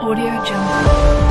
Audio Jungle.